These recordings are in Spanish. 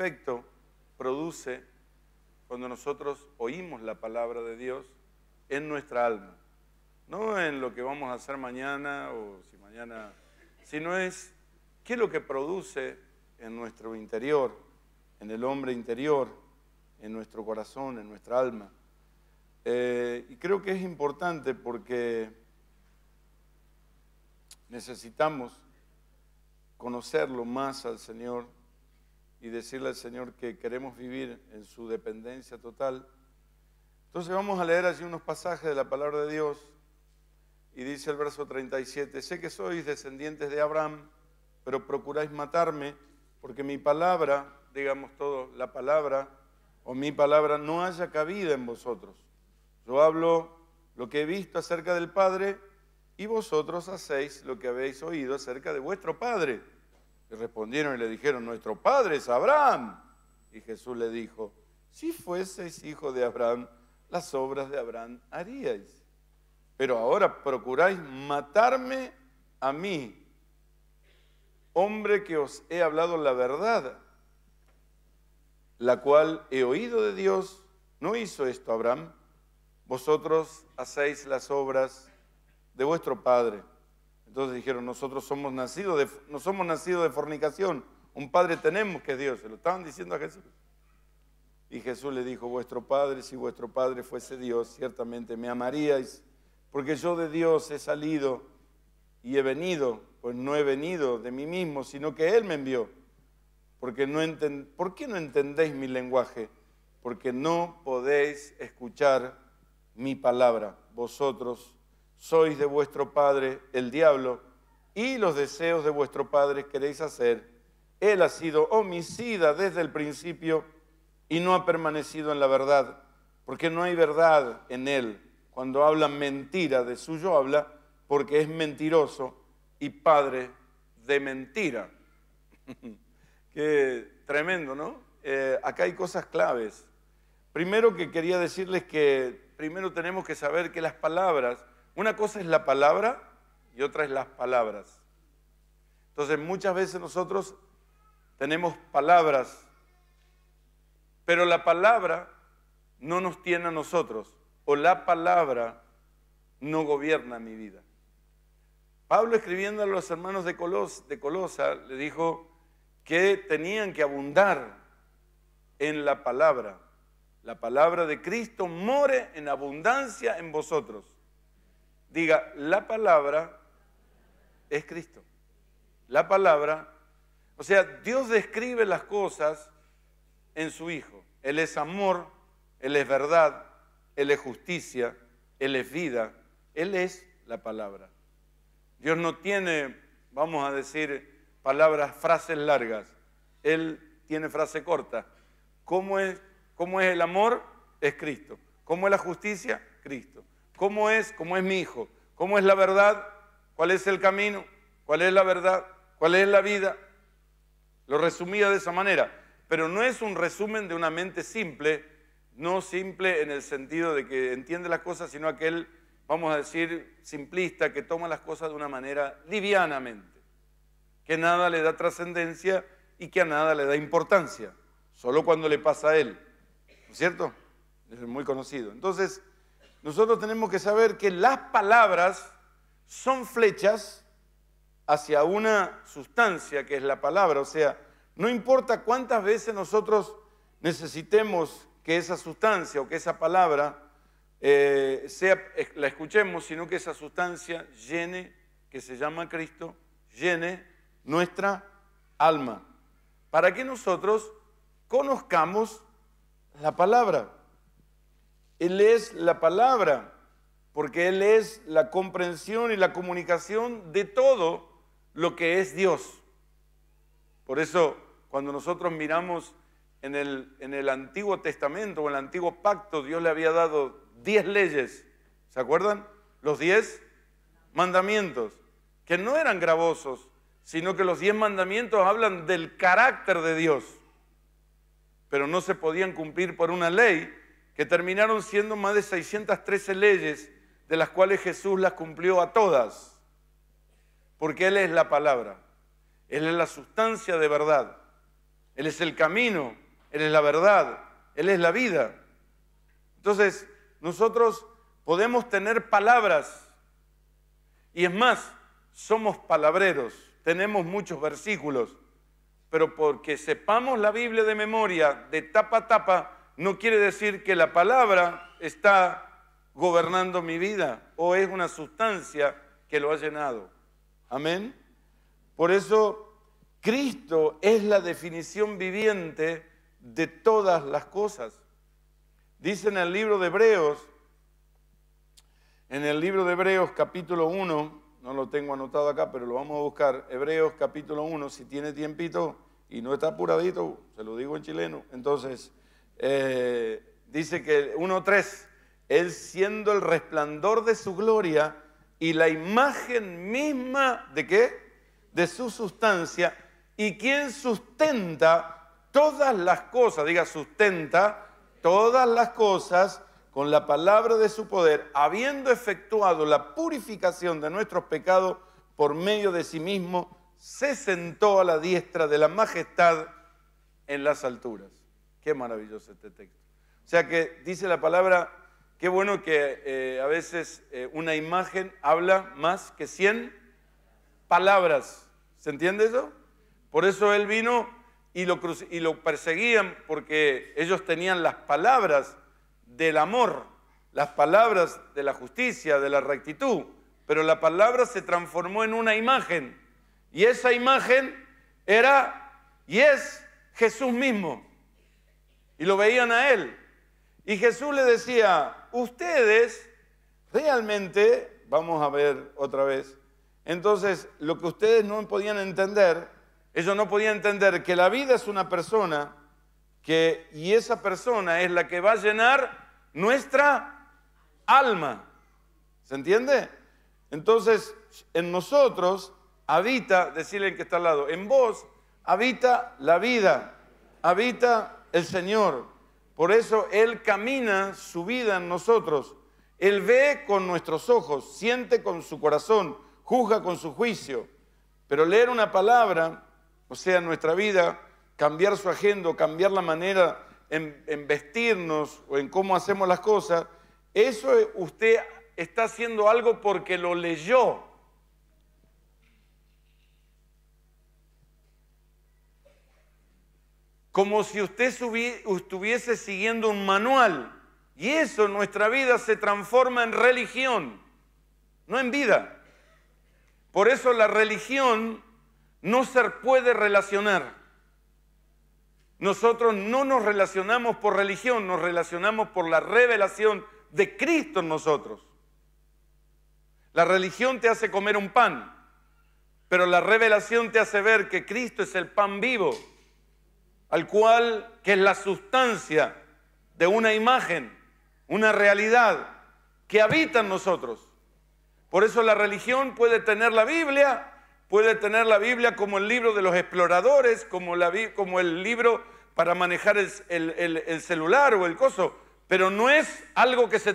efecto produce cuando nosotros oímos la palabra de Dios en nuestra alma. No en lo que vamos a hacer mañana o si mañana, sino es qué es lo que produce en nuestro interior, en el hombre interior, en nuestro corazón, en nuestra alma. Eh, y creo que es importante porque necesitamos conocerlo más al Señor y decirle al Señor que queremos vivir en su dependencia total. Entonces vamos a leer allí unos pasajes de la palabra de Dios y dice el verso 37, sé que sois descendientes de Abraham, pero procuráis matarme porque mi palabra, digamos todo, la palabra o mi palabra no haya cabida en vosotros. Yo hablo lo que he visto acerca del Padre y vosotros hacéis lo que habéis oído acerca de vuestro Padre. Y respondieron y le dijeron, nuestro Padre es Abraham. Y Jesús le dijo, si fueseis hijo de Abraham, las obras de Abraham haríais. Pero ahora procuráis matarme a mí, hombre que os he hablado la verdad, la cual he oído de Dios. ¿No hizo esto Abraham? Vosotros hacéis las obras de vuestro padre. Entonces dijeron, nosotros somos nacidos de, no somos nacidos de fornicación, un padre tenemos que es Dios. Se lo estaban diciendo a Jesús. Y Jesús le dijo, vuestro padre, si vuestro padre fuese Dios, ciertamente me amaríais, porque yo de Dios he salido y he venido, pues no he venido de mí mismo, sino que Él me envió. Porque no ¿Por qué no entendéis mi lenguaje? Porque no podéis escuchar mi palabra. Vosotros sois de vuestro padre el diablo y los deseos de vuestro padre queréis hacer. Él ha sido homicida desde el principio y no ha permanecido en la verdad, porque no hay verdad en él. Cuando habla mentira de suyo habla, porque es mentiroso y padre de mentira. Qué tremendo, ¿no? Eh, acá hay cosas claves. Primero que quería decirles que primero tenemos que saber que las palabras, una cosa es la palabra y otra es las palabras. Entonces muchas veces nosotros tenemos palabras, pero la palabra no nos tiene a nosotros, o la palabra no gobierna mi vida. Pablo escribiendo a los hermanos de, de Colosa le dijo que tenían que abundar en la palabra. La palabra de Cristo more en abundancia en vosotros. Diga, la palabra es Cristo. La palabra, o sea, Dios describe las cosas en su Hijo. Él es amor, Él es verdad, Él es justicia, Él es vida, Él es la palabra. Dios no tiene, vamos a decir, palabras, frases largas. Él tiene frase corta. ¿Cómo es, cómo es el amor? Es Cristo. ¿Cómo es la justicia? Cristo. ¿Cómo es? ¿Cómo es mi hijo? ¿Cómo es la verdad? ¿Cuál es el camino? ¿Cuál es la verdad? ¿Cuál es la vida? Lo resumía de esa manera. Pero no es un resumen de una mente simple, no simple en el sentido de que entiende las cosas, sino aquel vamos a decir, simplista, que toma las cosas de una manera livianamente, que nada le da trascendencia y que a nada le da importancia, solo cuando le pasa a él, ¿no es cierto? Es muy conocido. Entonces, nosotros tenemos que saber que las palabras son flechas hacia una sustancia que es la palabra, o sea, no importa cuántas veces nosotros necesitemos que esa sustancia o que esa palabra eh, sea, la escuchemos, sino que esa sustancia llene, que se llama Cristo, llene nuestra alma, para que nosotros conozcamos la palabra. Él es la palabra, porque Él es la comprensión y la comunicación de todo lo que es Dios. Por eso, cuando nosotros miramos en el, en el Antiguo Testamento o en el Antiguo Pacto, Dios le había dado diez leyes, ¿se acuerdan? Los diez mandamientos, que no eran gravosos, sino que los diez mandamientos hablan del carácter de Dios, pero no se podían cumplir por una ley, que terminaron siendo más de 613 leyes, de las cuales Jesús las cumplió a todas, porque Él es la palabra, Él es la sustancia de verdad, Él es el camino, Él es la verdad, Él es la vida. Entonces, nosotros podemos tener palabras, y es más, somos palabreros, tenemos muchos versículos, pero porque sepamos la Biblia de memoria, de tapa a tapa, no quiere decir que la palabra está gobernando mi vida o es una sustancia que lo ha llenado. Amén. Por eso Cristo es la definición viviente de todas las cosas. Dice en el libro de Hebreos, en el libro de Hebreos capítulo 1, no lo tengo anotado acá, pero lo vamos a buscar, Hebreos capítulo 1, si tiene tiempito y no está apuradito, se lo digo en chileno, entonces eh, dice que 1.3, Él siendo el resplandor de su gloria y la imagen misma de qué? De su sustancia y quien sustenta todas las cosas, diga sustenta todas las cosas con la palabra de su poder, habiendo efectuado la purificación de nuestros pecados por medio de sí mismo, se sentó a la diestra de la majestad en las alturas. Qué maravilloso este texto. O sea que dice la palabra, qué bueno que eh, a veces eh, una imagen habla más que 100 palabras. ¿Se entiende eso? Por eso él vino y lo, y lo perseguían porque ellos tenían las palabras del amor, las palabras de la justicia, de la rectitud, pero la palabra se transformó en una imagen y esa imagen era y es Jesús mismo. Y lo veían a él. Y Jesús le decía, ustedes realmente, vamos a ver otra vez, entonces lo que ustedes no podían entender, ellos no podían entender que la vida es una persona que, y esa persona es la que va a llenar nuestra alma. ¿Se entiende? Entonces, en nosotros habita, decirle que está al lado, en vos habita la vida, habita el Señor. Por eso Él camina su vida en nosotros. Él ve con nuestros ojos, siente con su corazón, juzga con su juicio. Pero leer una palabra, o sea, nuestra vida, cambiar su agenda, cambiar la manera en vestirnos o en cómo hacemos las cosas, eso usted está haciendo algo porque lo leyó como si usted estuviese siguiendo un manual. Y eso nuestra vida se transforma en religión, no en vida. Por eso la religión no se puede relacionar. Nosotros no nos relacionamos por religión, nos relacionamos por la revelación de Cristo en nosotros. La religión te hace comer un pan, pero la revelación te hace ver que Cristo es el pan vivo al cual, que es la sustancia de una imagen, una realidad que habita en nosotros. Por eso la religión puede tener la Biblia, puede tener la Biblia como el libro de los exploradores, como, el libro para manejar el, celular o el coso, pero no es algo que, se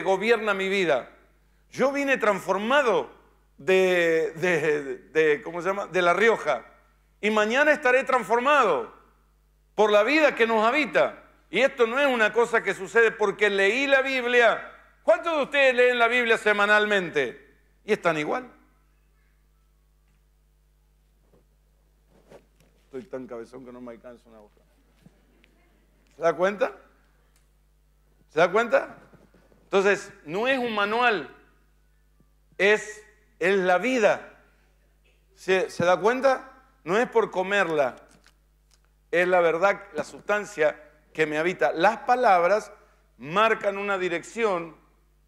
gobierna mi vida. Yo vine transformado de, ¿cómo se llama? de La Rioja y mañana estaré transformado por la vida que nos habita. Y esto no es una cosa que sucede porque leí la Biblia. ¿Cuántos de ustedes leen la Biblia semanalmente? Y están igual. Estoy tan cabezón que no me alcanza una hoja. ¿Se da cuenta? ¿Se da cuenta? Entonces, no es un manual, es, es la vida. ¿Se, ¿Se da cuenta? No es por comerla, es la verdad, la sustancia que me habita. Las palabras marcan una dirección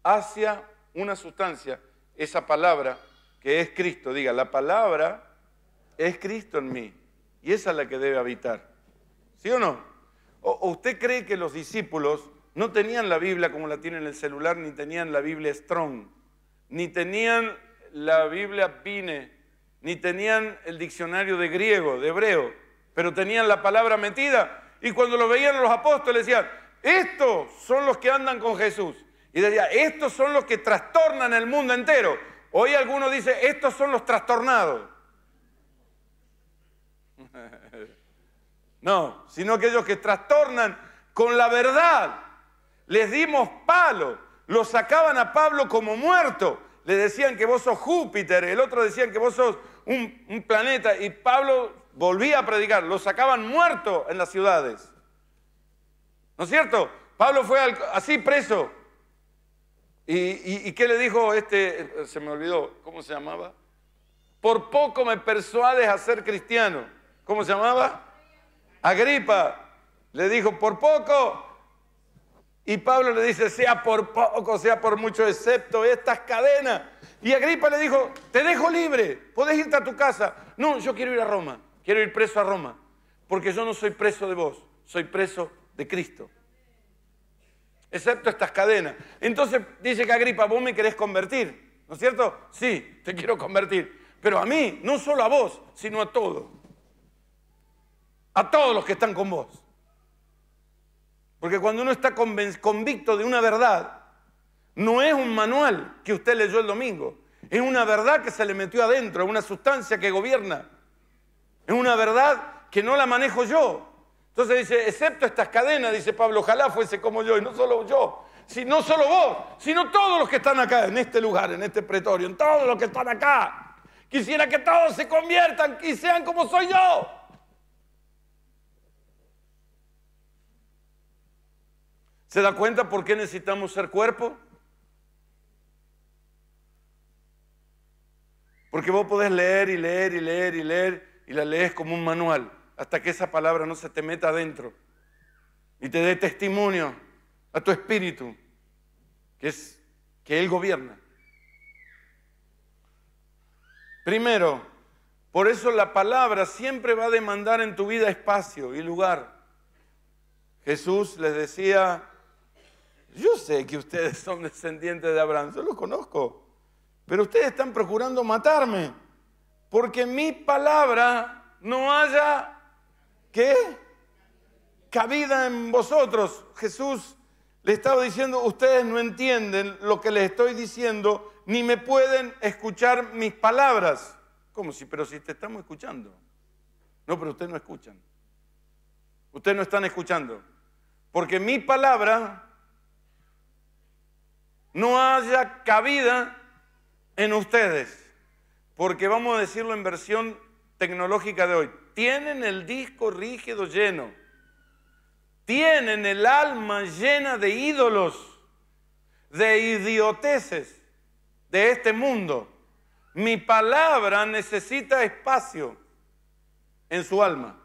hacia una sustancia, esa palabra que es Cristo. Diga, la palabra es Cristo en mí y esa es la que debe habitar. ¿Sí o no? ¿O, usted cree que los discípulos no tenían la Biblia como la tienen en el celular, ni tenían la Biblia Strong, ni tenían la Biblia Pine, ni tenían el diccionario de griego, de hebreo? Pero tenían la palabra metida. Y cuando lo veían los apóstoles decían, estos son los que andan con Jesús. Y decía, estos son los que trastornan el mundo entero. Hoy alguno dice, estos son los trastornados. No, sino aquellos que trastornan con la verdad. Les dimos palo, lo sacaban a Pablo como muerto. Le decían que vos sos Júpiter, el otro decían que vos sos un, un planeta. Y Pablo volvía a predicar, lo sacaban muerto en las ciudades. ¿No es cierto? Pablo fue así preso. ¿Y, qué le dijo este? Se me olvidó, ¿cómo se llamaba? Por poco me persuades a ser cristiano. ¿Cómo se llamaba? Agripa. Le dijo, por poco. Y Pablo le dice, sea por poco, sea por mucho, excepto estas cadenas. Y Agripa le dijo, te dejo libre, podés irte a tu casa. No, yo quiero ir a Roma, quiero ir preso a Roma, porque yo no soy preso de vos, soy preso de Cristo. Excepto estas cadenas. Entonces dice que Agripa, vos me querés convertir, ¿no es cierto? Sí, te quiero convertir. Pero a mí, no solo a vos, sino a todos. A todos los que están con vos. Porque cuando uno está convicto de una verdad, no es un manual que usted leyó el domingo. Es una verdad que se le metió adentro, es una sustancia que gobierna. Es una verdad que no la manejo yo. Entonces dice, excepto estas cadenas, dice Pablo, ojalá fuese como yo, y no solo yo, si, no solo vos, sino todos los que están acá, en este lugar, en este pretorio, en todos los que están acá. Quisiera que todos se conviertan y sean como soy yo. ¿Se da cuenta por qué necesitamos ser cuerpo? Porque vos podés leer y leer y leer y leer y la lees como un manual hasta que esa palabra no se te meta adentro y te dé testimonio a tu espíritu, que es que Él gobierna. Primero, por eso la palabra siempre va a demandar en tu vida espacio y lugar. Jesús les decía, yo sé que ustedes son descendientes de Abraham, yo los conozco, pero ustedes están procurando matarme, porque mi palabra no haya ¿qué? Cabida en vosotros. Jesús le estaba diciendo, ustedes no entienden lo que les estoy diciendo, ni me pueden escuchar mis palabras. ¿Cómo si? Pero si te estamos escuchando. No, pero ustedes no escuchan. Ustedes no están escuchando. Porque mi palabra no haya cabida en ustedes. Porque vamos a decirlo en versión tecnológica de hoy tienen el disco rígido lleno, tienen el alma llena de ídolos, de idioteces de este mundo. Mi palabra necesita espacio en su alma.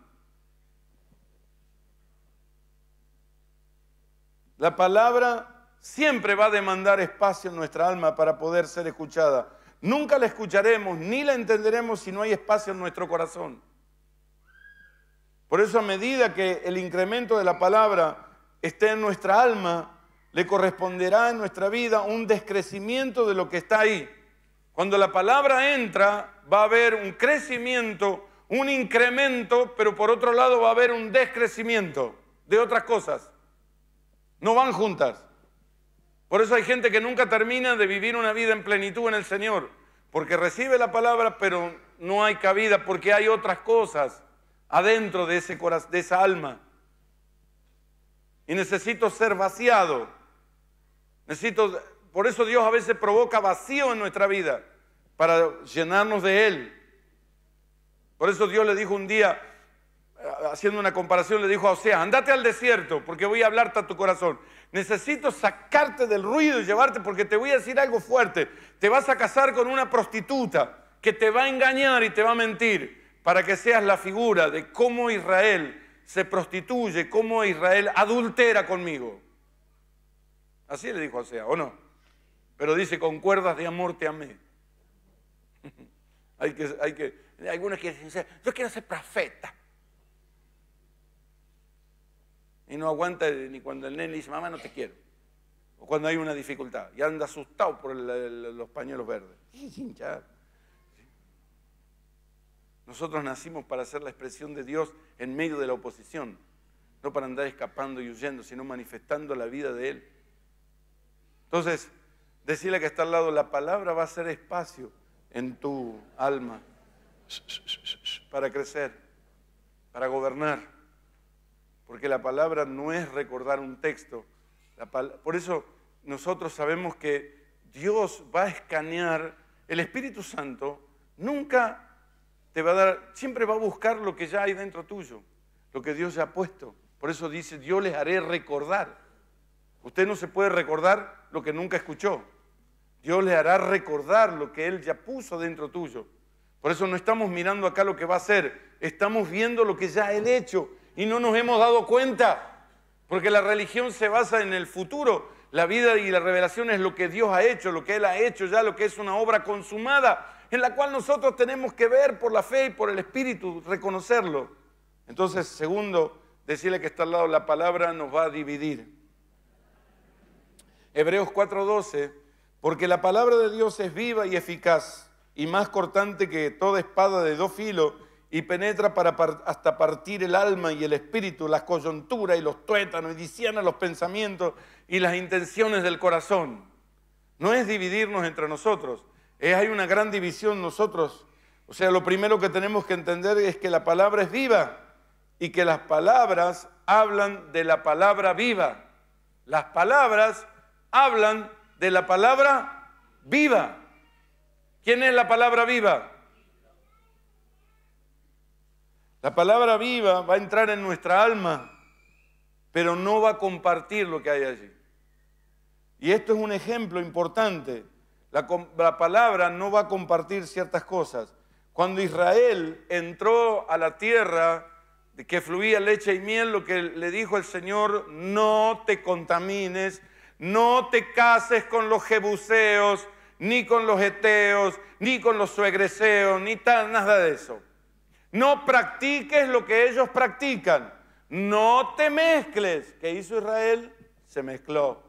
La palabra siempre va a demandar espacio en nuestra alma para poder ser escuchada. Nunca la escucharemos ni la entenderemos si no hay espacio en nuestro corazón. Por eso a medida que el incremento de la palabra esté en nuestra alma, le corresponderá en nuestra vida un descrecimiento de lo que está ahí. Cuando la palabra entra, va a haber un crecimiento, un incremento, pero por otro lado va a haber un descrecimiento de otras cosas. No van juntas. Por eso hay gente que nunca termina de vivir una vida en plenitud en el Señor, porque recibe la palabra, pero no hay cabida, porque hay otras cosas adentro de, ese corazón, de esa alma. Y necesito ser vaciado. Necesito, por eso Dios a veces provoca vacío en nuestra vida, para llenarnos de Él. Por eso Dios le dijo un día, haciendo una comparación, le dijo a Osea, andate al desierto porque voy a hablarte a tu corazón. Necesito sacarte del ruido y llevarte porque te voy a decir algo fuerte. Te vas a casar con una prostituta que te va a engañar y te va a mentir para que seas la figura de cómo Israel se prostituye, cómo Israel adultera conmigo. Así le dijo a Osea, ¿o no? Pero dice, con cuerdas de amor te amé. hay que, hay que, algunos decir, yo quiero ser profeta. Y no aguanta ni cuando el nene dice, mamá, no te quiero. O cuando hay una dificultad. Y anda asustado por los pañuelos verdes. Nosotros nacimos para ser la expresión de Dios en medio de la oposición, no para andar escapando y huyendo, sino manifestando la vida de Él. Entonces, decirle que está al lado, la palabra va a ser espacio en tu alma para crecer, para gobernar. Porque la palabra no es recordar un texto. por eso nosotros sabemos que Dios va a escanear, el Espíritu Santo nunca te va a dar, siempre va a buscar lo que ya hay dentro tuyo, lo que Dios ya ha puesto. Por eso dice, yo les haré recordar. Usted no se puede recordar lo que nunca escuchó. Dios le hará recordar lo que Él ya puso dentro tuyo. Por eso no estamos mirando acá lo que va a hacer, estamos viendo lo que ya Él ha hecho y no nos hemos dado cuenta, porque la religión se basa en el futuro, la vida y la revelación es lo que Dios ha hecho, lo que Él ha hecho ya, lo que es una obra consumada, en la cual nosotros tenemos que ver por la fe y por el Espíritu, reconocerlo. Entonces, segundo, decirle que está al lado, la palabra nos va a dividir. Hebreos 4:12, porque la palabra de Dios es viva y eficaz y más cortante que toda espada de dos filos y penetra para hasta partir el alma y el espíritu, las coyunturas y los tuétanos y diciana los pensamientos y las intenciones del corazón. No es dividirnos entre nosotros, es, hay una gran división nosotros. O sea, lo primero que tenemos que entender es que la palabra es viva y que las palabras hablan de la palabra viva. Las palabras hablan de la palabra viva. ¿Quién es la palabra viva? La palabra viva va a entrar en nuestra alma, pero no va a compartir lo que hay allí. Y esto es un ejemplo importante. La, palabra no va a compartir ciertas cosas. Cuando Israel entró a la tierra de que fluía leche y miel, lo que le dijo el Señor, no te contamines, no te cases con los jebuseos, ni con los eteos, ni con los suegreseos, ni nada de eso. No practiques lo que ellos practican. No te mezcles. ¿Qué hizo Israel? Se mezcló.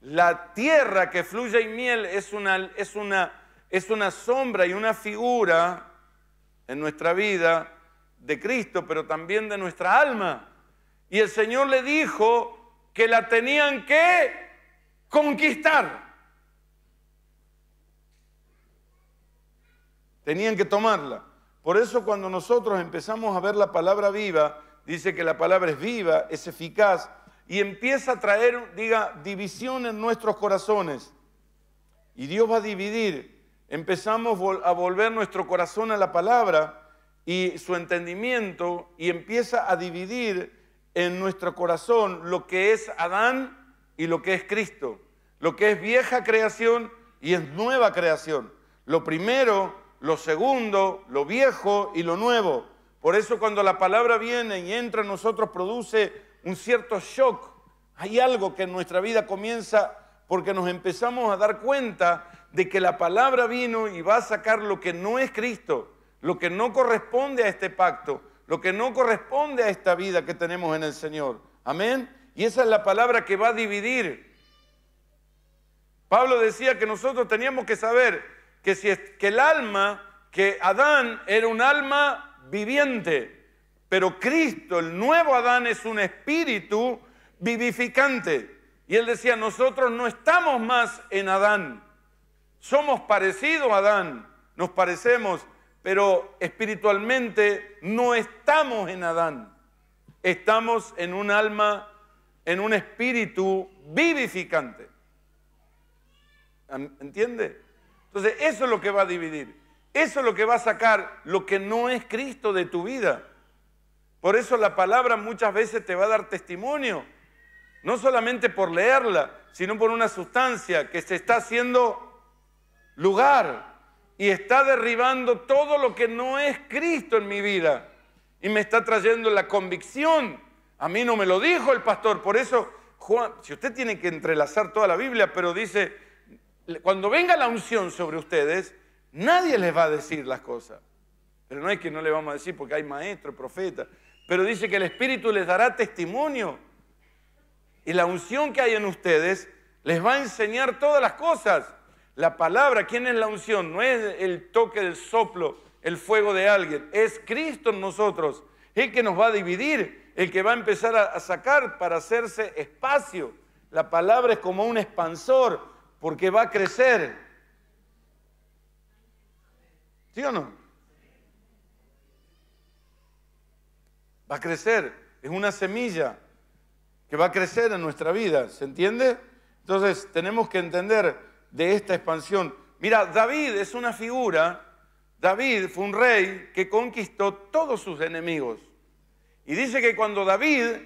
La tierra que fluye en miel es una, es una, es una sombra y una figura en nuestra vida de Cristo, pero también de nuestra alma. Y el Señor le dijo que la tenían que conquistar. Tenían que tomarla. Por eso cuando nosotros empezamos a ver la palabra viva, dice que la palabra es viva, es eficaz y empieza a traer, diga, división en nuestros corazones. Y Dios va a dividir. Empezamos a volver nuestro corazón a la palabra y su entendimiento y empieza a dividir en nuestro corazón lo que es Adán y lo que es Cristo, lo que es vieja creación y es nueva creación. Lo primero lo segundo, lo viejo y lo nuevo. Por eso cuando la palabra viene y entra en nosotros produce un cierto shock. Hay algo que en nuestra vida comienza porque nos empezamos a dar cuenta de que la palabra vino y va a sacar lo que no es Cristo, lo que no corresponde a este pacto, lo que no corresponde a esta vida que tenemos en el Señor. Amén. Y esa es la palabra que va a dividir. Pablo decía que nosotros teníamos que saber que, si que el alma, que Adán era un alma viviente, pero Cristo, el nuevo Adán, es un espíritu vivificante. Y él decía, nosotros no estamos más en Adán, somos parecidos a Adán, nos parecemos, pero espiritualmente no estamos en Adán, estamos en un alma, en un espíritu vivificante. ¿Entiende? Entonces, eso es lo que va a dividir. Eso es lo que va a sacar lo que no es Cristo de tu vida. Por eso la palabra muchas veces te va a dar testimonio. No solamente por leerla, sino por una sustancia que se está haciendo lugar y está derribando todo lo que no es Cristo en mi vida. Y me está trayendo la convicción. A mí no me lo dijo el pastor. Por eso, Juan, si usted tiene que entrelazar toda la Biblia, pero dice, cuando venga la unción sobre ustedes, nadie les va a decir las cosas. Pero no es que no le vamos a decir porque hay maestro, profeta. Pero dice que el Espíritu les dará testimonio. Y la unción que hay en ustedes les va a enseñar todas las cosas. La palabra, ¿quién es la unción? No es el toque del soplo, el fuego de alguien. Es Cristo en nosotros. El que nos va a dividir, el que va a empezar a sacar para hacerse espacio. La palabra es como un expansor porque va a crecer. ¿Sí o no? Va a crecer. es una semilla que va a crecer en nuestra vida, ¿se entiende? Entonces tenemos que entender de esta expansión. Mira, David es una figura, David fue un rey que conquistó todos sus enemigos. Y dice que cuando David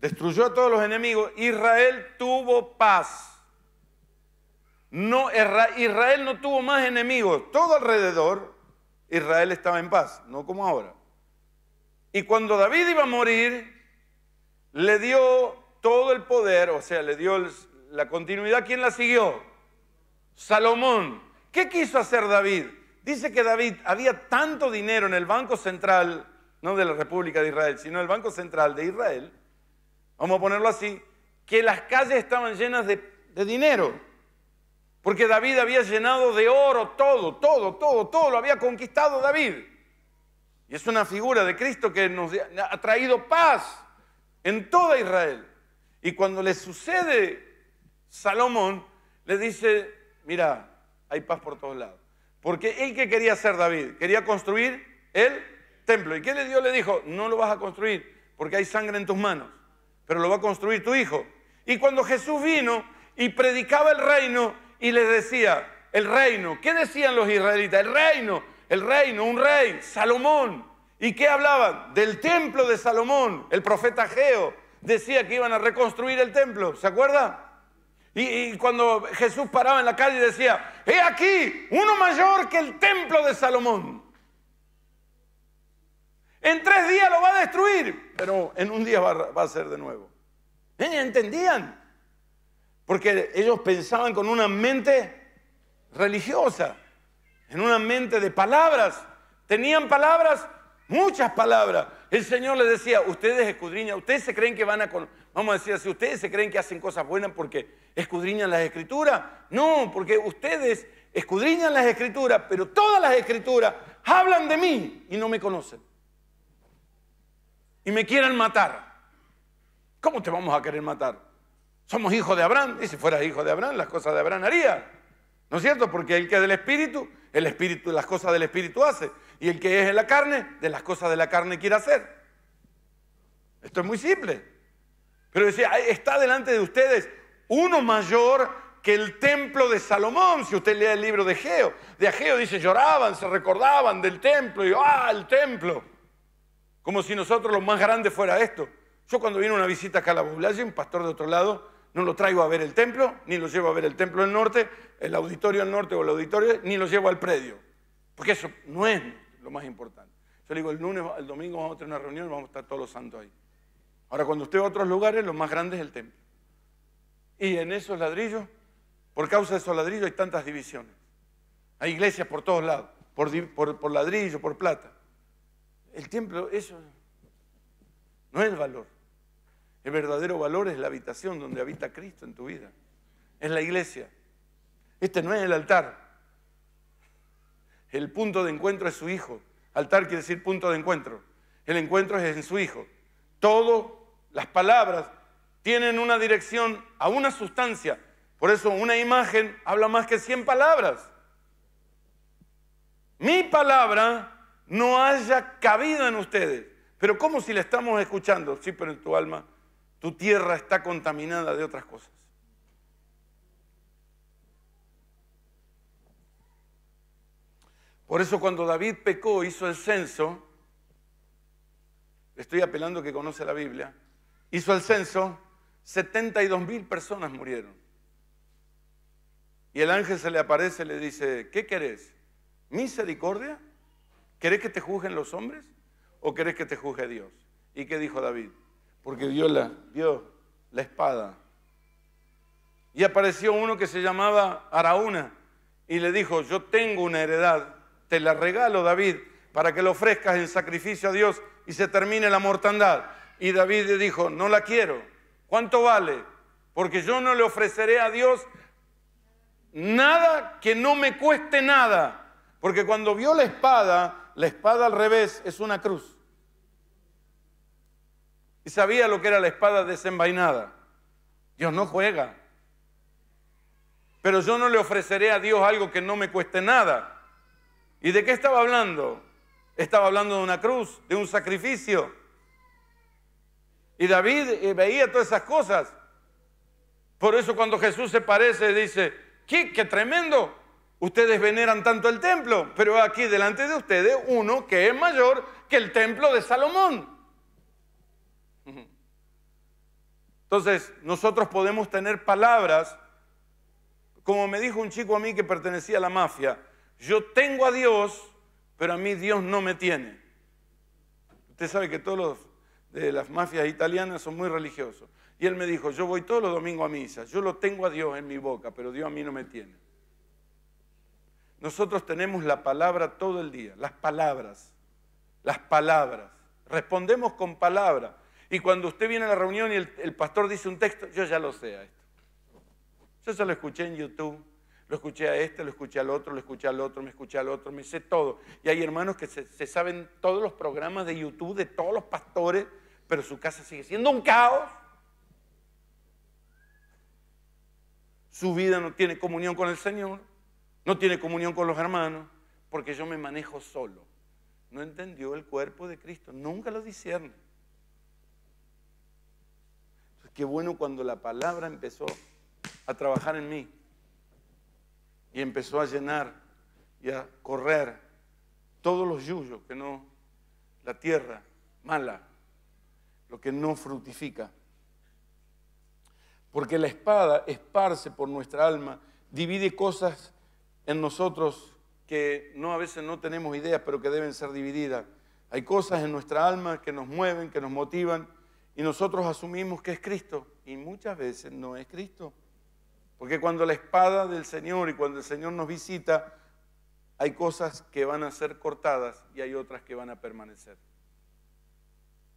destruyó a todos los enemigos, Israel tuvo paz. No, Israel no tuvo más enemigos. Todo alrededor, Israel estaba en paz, no como ahora. Y cuando David iba a morir, le dio todo el poder, o sea, le dio la continuidad. ¿Quién la siguió? Salomón. ¿Qué quiso hacer David? Dice que David había tanto dinero en el Banco Central, no de la República de Israel, sino el Banco Central de Israel, vamos a ponerlo así, que las calles estaban llenas de dinero. Porque David había llenado de oro todo, todo, todo, todo lo había conquistado David. Y es una figura de Cristo que nos ha traído paz en toda Israel. Y cuando le sucede Salomón, le dice, mira, hay paz por todos lados. Porque él que quería hacer David, quería construir el templo. ¿Y qué le dio? Le dijo, no lo vas a construir porque hay sangre en tus manos, pero lo va a construir tu hijo. Y cuando Jesús vino y predicaba el reino y les decía, el reino, ¿qué decían los israelitas? El reino, el reino, un rey, Salomón. ¿Y qué hablaban? Del templo de Salomón. El profeta Geo decía que iban a reconstruir el templo. ¿Se acuerda? Y, cuando Jesús paraba en la calle decía, he aquí, uno mayor que el templo de Salomón. En tres días lo va a destruir, pero en un día va, va a ser de nuevo. ¿Entendían? Porque ellos pensaban con una mente religiosa, en una mente de palabras. Tenían palabras Muchas palabras. El Señor les decía, ustedes escudriñan, ustedes se creen que van a, vamos a decir así, ustedes se creen que hacen cosas buenas porque escudriñan las escrituras. No, porque ustedes escudriñan las escrituras, pero todas las escrituras hablan de mí y no me conocen. Y me quieren matar. ¿Cómo te vamos a querer matar? Somos hijos de Abraham. Y si fueras hijo de Abraham, las cosas de Abraham haría. ¿No es cierto? Porque el que es del Espíritu, el Espíritu, las cosas del Espíritu hace. Y el que es en la carne, de las cosas de la carne quiere hacer. Esto es muy simple. Pero decía, está delante de ustedes uno mayor que el templo de Salomón. Si usted lee el libro de Ageo, de Ageo dice, lloraban, se recordaban del templo y, ah, el templo. Como si nosotros lo más grande fuera esto. Yo cuando vine a una visita acá a la población, un pastor de otro lado, no lo traigo a ver el templo, ni lo llevo a ver el templo del norte, el auditorio del norte o el auditorio, ni lo llevo al predio. Porque eso no es lo más importante. Yo le digo, el lunes, el domingo vamos a tener una reunión y vamos a estar todos los santos ahí. Ahora, cuando usted va a otros lugares, lo más grande es el templo. Y en esos ladrillos, por causa de esos ladrillos, hay tantas divisiones. Hay iglesias por todos lados, por, por, ladrillo, por plata. El templo, eso no es el valor. El verdadero valor es la habitación donde habita Cristo en tu vida. Es la iglesia. Este no es el altar. El punto de encuentro es su hijo. Altar quiere decir punto de encuentro. El encuentro es en su hijo. Todas las palabras tienen una dirección a una sustancia. Por eso una imagen habla más que 100 palabras. Mi palabra no haya cabido en ustedes. Pero ¿cómo si la estamos escuchando? Sí, pero en tu alma, tu tierra está contaminada de otras cosas. Por eso cuando David pecó, hizo el censo, estoy apelando que conoce la Biblia, hizo el censo, 72 mil personas murieron. Y el ángel se le aparece y le dice, ¿qué querés? ¿Misericordia? ¿Querés que te juzguen los hombres o querés que te juzgue Dios? ¿Y qué dijo David? Porque dio la, la espada. Y apareció uno que se llamaba Araúna y le dijo, yo tengo una heredad te la regalo, David, para que lo ofrezcas en sacrificio a Dios y se termine la mortandad. Y David le dijo, no la quiero. ¿Cuánto vale? Porque yo no le ofreceré a Dios nada que no me cueste nada. Porque cuando vio la espada, la espada al revés es una cruz. Y sabía lo que era la espada desenvainada. Dios no juega. Pero yo no le ofreceré a Dios algo que no me cueste nada. ¿Y de qué estaba hablando? Estaba hablando de una cruz, de un sacrificio. Y David eh, veía todas esas cosas. Por eso cuando Jesús se parece, dice, ¿qué, qué tremendo? Ustedes veneran tanto el templo, pero aquí delante de ustedes uno que es mayor que el templo de Salomón. Entonces, nosotros podemos tener palabras, como me dijo un chico a mí que pertenecía a la mafia, yo tengo a Dios, pero a mí Dios no me tiene. Usted sabe que todos los de las mafias italianas son muy religiosos. Y él me dijo, yo voy todos los domingos a misa, yo lo tengo a Dios en mi boca, pero Dios a mí no me tiene. Nosotros tenemos la palabra todo el día, las palabras, las palabras. Respondemos con palabras. Y cuando usted viene a la reunión y el, pastor dice un texto, yo ya lo sé a esto. Yo se lo escuché en YouTube, lo escuché a este, lo escuché al otro, lo escuché al otro, me escuché al otro, me sé todo. Y hay hermanos que se, saben todos los programas de YouTube de todos los pastores, pero su casa sigue siendo un caos. Su vida no tiene comunión con el Señor, no tiene comunión con los hermanos, porque yo me manejo solo. No entendió el cuerpo de Cristo, nunca lo discierne. Qué bueno cuando la palabra empezó a trabajar en mí y empezó a llenar y a correr todos los yuyos que no, la tierra mala, lo que no fructifica. Porque la espada esparce por nuestra alma, divide cosas en nosotros que no a veces no tenemos ideas, pero que deben ser divididas. Hay cosas en nuestra alma que nos mueven, que nos motivan, y nosotros asumimos que es Cristo y muchas veces no es Cristo. Porque cuando la espada del Señor y cuando el Señor nos visita, hay cosas que van a ser cortadas y hay otras que van a permanecer.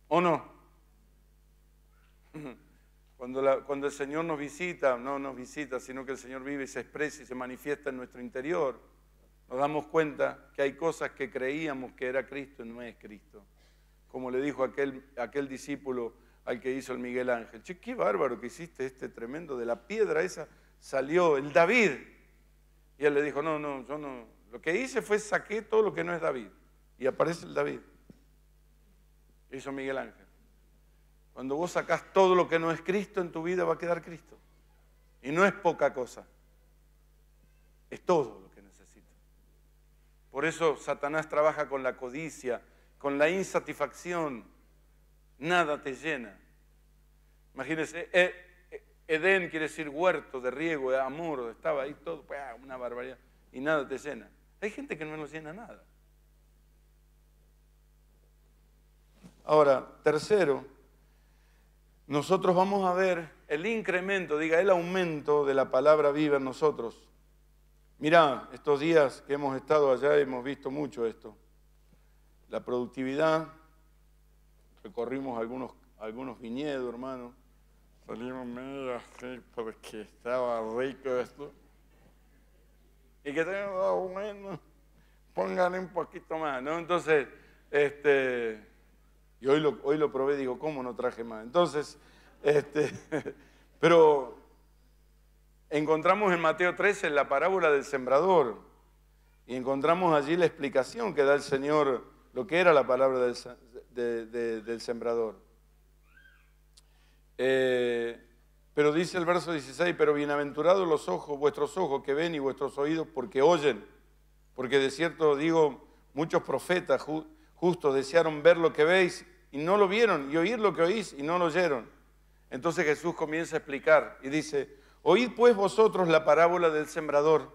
¿O no? Cuando, el Señor nos visita, no nos visita, sino que el Señor vive y se expresa y se manifiesta en nuestro interior, nos damos cuenta que hay cosas que creíamos que era Cristo y no es Cristo. Como le dijo aquel, aquel discípulo al que hizo el Miguel Ángel. Che, qué bárbaro que hiciste este tremendo, de la piedra esa salió el David. Y él le dijo, no, no, yo no, lo que hice fue saqué todo lo que no es David. Y aparece el David. Hizo Miguel Ángel. Cuando vos sacás todo lo que no es Cristo en tu vida va a quedar Cristo. Y no es poca cosa. Es todo lo que necesitas. Por eso Satanás trabaja con la codicia, con la insatisfacción, nada te llena. Imagínense, e, e, Edén quiere decir huerto de riego, de amor, estaba ahí todo, una barbaridad, y nada te llena. Hay gente que no nos llena nada. Ahora, tercero, nosotros vamos a ver el incremento, diga, el aumento de la palabra viva en nosotros. Mirá, estos días que hemos estado allá hemos visto mucho esto. La productividad, recorrimos algunos, algunos viñedos, hermano. Salimos medio así porque estaba rico esto. Y que tengo, bueno, pónganle un poquito más, ¿no? Entonces, este, y hoy lo, hoy lo probé, digo, ¿cómo no traje más? Entonces, este, pero encontramos en Mateo 13 la parábola del sembrador y encontramos allí la explicación que da el Señor, lo que era la palabra del, del sembrador. Eh, pero dice el verso 16, pero bienaventurados los ojos, vuestros ojos que ven y vuestros oídos porque oyen, porque de cierto digo, muchos profetas justos desearon ver lo que veis y no lo vieron, y oír lo que oís y no lo oyeron. Entonces Jesús comienza a explicar y dice, oíd pues vosotros la parábola del sembrador.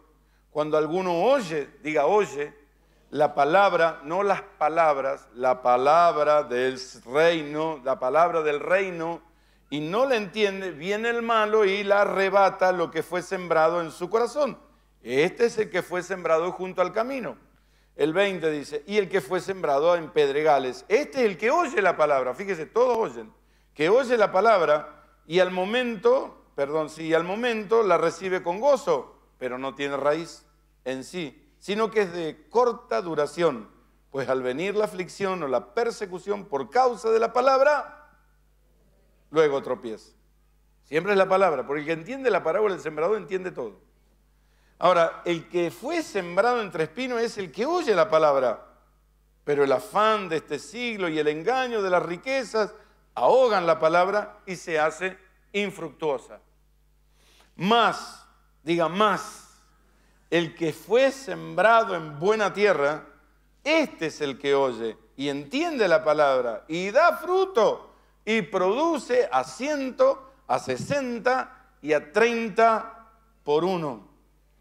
Cuando alguno oye, diga oye, la palabra, no las palabras, la palabra del reino, la palabra del reino, y no la entiende, viene el malo y la arrebata lo que fue sembrado en su corazón. Este es el que fue sembrado junto al camino. El 20 dice, y el que fue sembrado en pedregales. Este es el que oye la palabra, fíjese, todos oyen, que oye la palabra y al momento, perdón, sí, al momento la recibe con gozo, pero no tiene raíz en sí sino que es de corta duración, pues al venir la aflicción o la persecución por causa de la palabra, luego tropieza. Siempre es la palabra, porque el que entiende la parábola del sembrador entiende todo. Ahora, el que fue sembrado entre espinos es el que oye la palabra, pero el afán de este siglo y el engaño de las riquezas ahogan la palabra y se hace infructuosa. Más, diga más, el que fue sembrado en buena tierra, este es el que oye y entiende la palabra y da fruto y produce a ciento, a sesenta y a treinta por uno.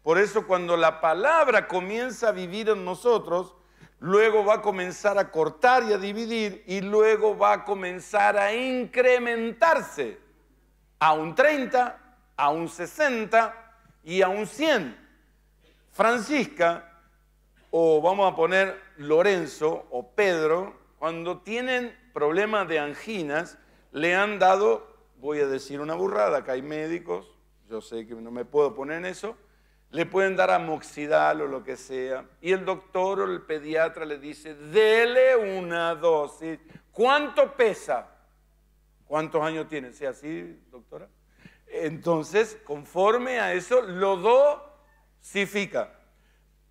Por eso cuando la palabra comienza a vivir en nosotros, luego va a comenzar a cortar y a dividir y luego va a comenzar a incrementarse a un 30, a un 60 y a un 100. Francisca, o vamos a poner Lorenzo o Pedro, cuando tienen problemas de anginas, le han dado, voy a decir una burrada, que hay médicos, yo sé que no me puedo poner en eso, le pueden dar amoxidal o lo que sea, y el doctor o el pediatra le dice, dele una dosis. ¿Cuánto pesa? ¿Cuántos años tiene? ¿Sea así, doctora? Entonces, conforme a eso, lo dosifica.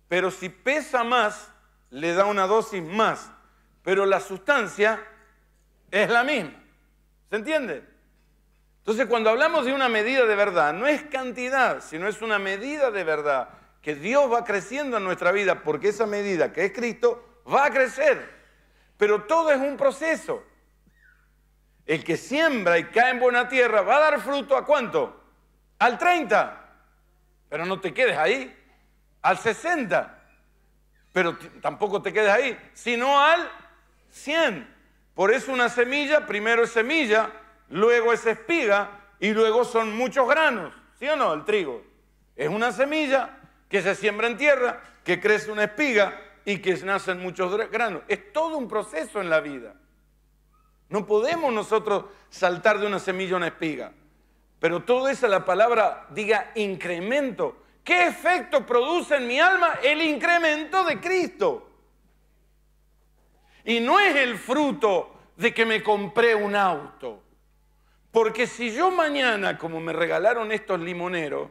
Pero si pesa más, le da una dosis más. Pero la sustancia es la misma. ¿Se entiende? Entonces, cuando hablamos de una medida de verdad, no es cantidad, sino es una medida de verdad, que Dios va creciendo en nuestra vida, porque esa medida que es Cristo va a crecer. Pero todo es un proceso. El que siembra y cae en buena tierra va a dar fruto a cuánto? Al 30. Pero no te quedes ahí. Al 60. Pero tampoco te quedes ahí, sino al 100. Por eso una semilla, primero es semilla, luego es espiga y luego son muchos granos. ¿Sí o no? El trigo. Es una semilla que se siembra en tierra, que crece una espiga y que nacen muchos granos. Es todo un proceso en la vida. No podemos nosotros saltar de una semilla a una espiga. Pero todo eso, la palabra diga incremento. ¿Qué efecto produce en mi alma el incremento de Cristo? Y no es el fruto de que me compré un auto. Porque si yo mañana, como me regalaron estos limoneros,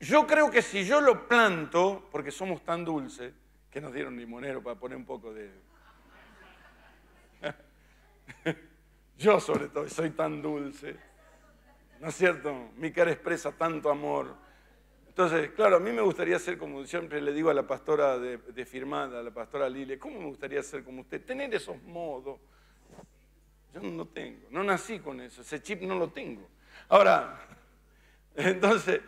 yo creo que si yo lo planto, porque somos tan dulces, que nos dieron limonero para poner un poco de... yo sobre todo soy tan dulce, ¿no es cierto? Mi cara expresa tanto amor. Entonces, claro, a mí me gustaría ser como siempre le digo a la pastora de, Firmada, a la pastora Lile, ¿cómo me gustaría ser como usted? Tener esos modos, yo no tengo, no nací con eso, ese chip no lo tengo. Ahora, entonces,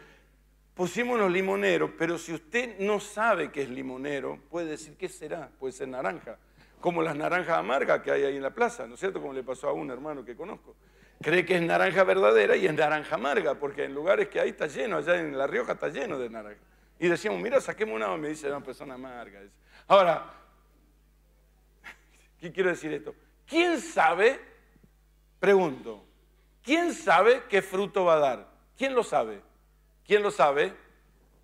pusimos los limoneros, pero si usted no sabe qué es limonero, puede decir qué será, puede ser naranja, como las naranjas amargas que hay ahí en la plaza, ¿no es cierto? Como le pasó a un hermano que conozco. Cree que es naranja verdadera y es naranja amarga, porque en lugares que hay está lleno, allá en La Rioja está lleno de naranja. Y decíamos, mira, saquemos una, me dice, una persona amarga. Ahora, ¿qué quiero decir esto? ¿Quién sabe Pregunto, ¿quién sabe qué fruto va a dar? ¿Quién lo sabe? ¿Quién lo sabe?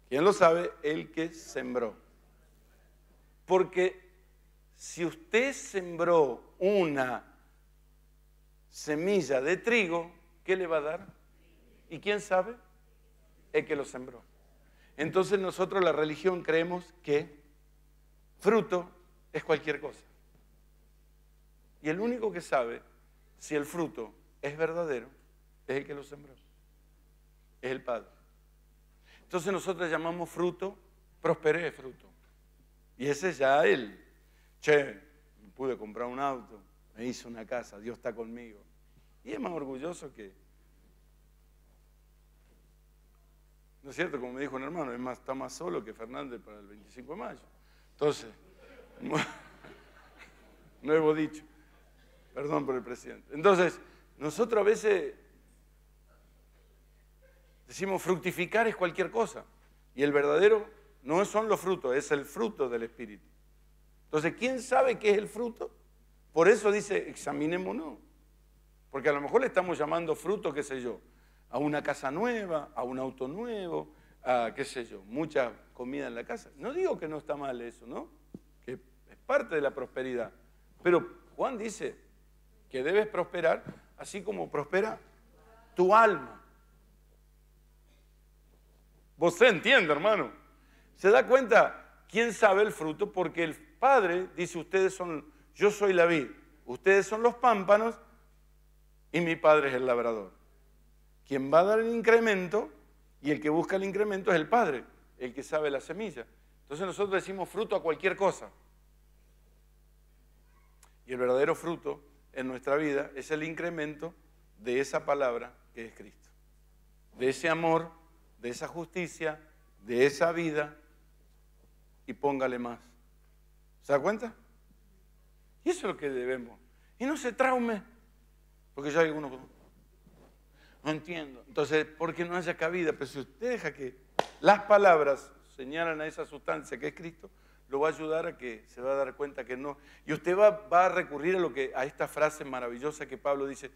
¿Quién lo sabe? El que sembró. Porque si usted sembró una semilla de trigo, ¿qué le va a dar? ¿Y quién sabe? El que lo sembró. Entonces nosotros la religión creemos que fruto es cualquier cosa. Y el único que sabe si el fruto es verdadero, es el que lo sembró. Es el Padre. Entonces nosotros llamamos fruto, prosperé fruto. Y ese es ya él. Che, pude comprar un auto, me hice una casa, Dios está conmigo. Y es más orgulloso que... ¿No es cierto? Como me dijo un hermano, es más, está más solo que Fernández para el 25 de mayo. Entonces, nuevo dicho. Perdón por el presidente. Entonces, nosotros a veces decimos fructificar es cualquier cosa. Y el verdadero no son los frutos, es el fruto del Espíritu. Entonces, ¿quién sabe qué es el fruto? Por eso dice, examinémonos. Porque a lo mejor le estamos llamando fruto, qué sé yo, a una casa nueva, a un auto nuevo, a qué sé yo, mucha comida en la casa. No digo que no está mal eso, ¿no? Que es parte de la prosperidad. Pero Juan dice, que debes prosperar así como prospera tu alma. Vos entiende, hermano. ¿Se da cuenta quién sabe el fruto? Porque el Padre dice, ustedes son, yo soy la vid, ustedes son los pámpanos, y mi Padre es el labrador. Quien va a dar el incremento y el que busca el incremento es el Padre, el que sabe la semilla. Entonces nosotros decimos fruto a cualquier cosa. Y el verdadero fruto en nuestra vida es el incremento de esa palabra que es Cristo. De ese amor, de esa justicia, de esa vida y póngale más. ¿Se da cuenta? Y eso es lo que debemos. Y no se traume, porque ya hay algunos no entiendo. Entonces, ¿por qué no haya cabida? Pero si usted deja que las palabras señalan a esa sustancia que es Cristo, lo va a ayudar a que se va a dar cuenta que no. Y usted va, a recurrir a, lo que, a esta frase maravillosa que Pablo dice,